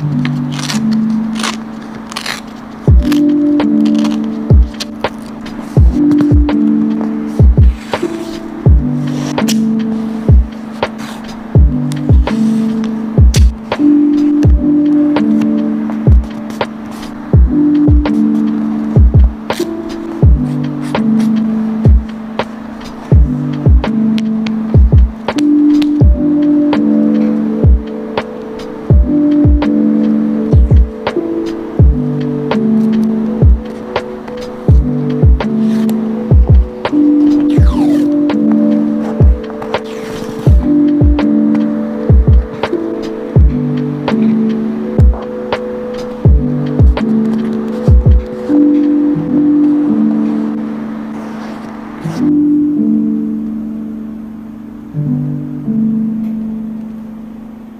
Mm-hmm.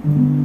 Mm-hmm.